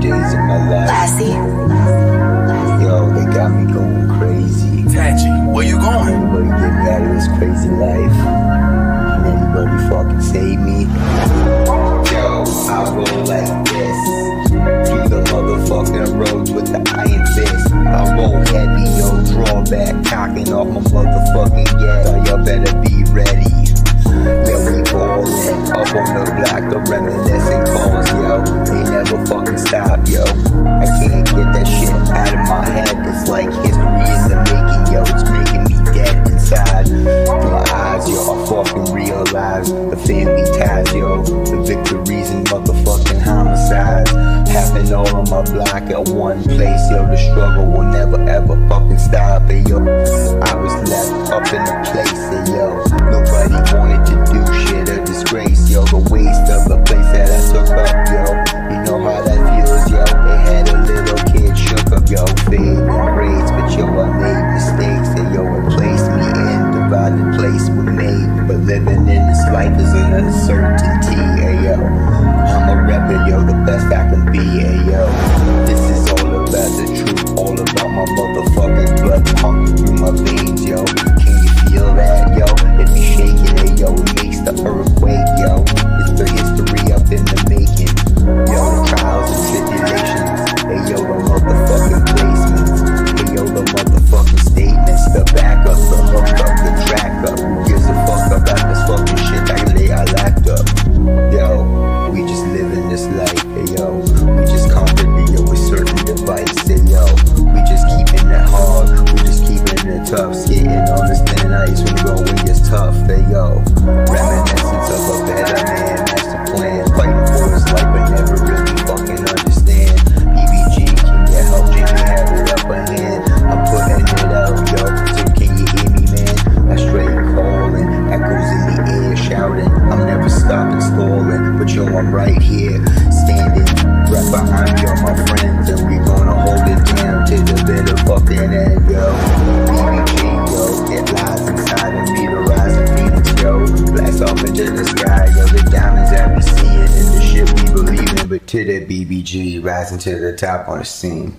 days of my life. Lassie. Yo, they got me going crazy. Tachi, where you going? Anybody get me out of this crazy life? Can anybody fucking save me? Yo, I roll like this. Through the motherfucking roads with the iron fist. I roll heavy, yo, draw back, cocking off my motherfucking gas. So y'all better be ready. Yeah, we ballin' up on the block, the reminiscing yo. I can't get that shit out of my head. It's like history in the making, yo. It's making me dead inside. My eyes, yo, I fucking realize the family ties, yo. The victories and motherfucking homicides happen all on my block at one place, yo. The struggle will never ever fucking stop, yo. I was left up in a place, hey, yo. Nobody wanted to do shit a disgrace, yo. The waste of the place that I took up, yo. Tough. Skating on this thin ice when the going gets tough, hey yo. Reminiscence of a better man, master plan. Fighting for his life, but never really fucking understand. BBG, can you help Jimmy have it up a hand? I'm putting it out, yo. So can you hear me, man? I straight calling, echoes in the air shouting. I'm never stopping, stalling, but yo, I'm right here, but to the BBG, rising to the top on the scene.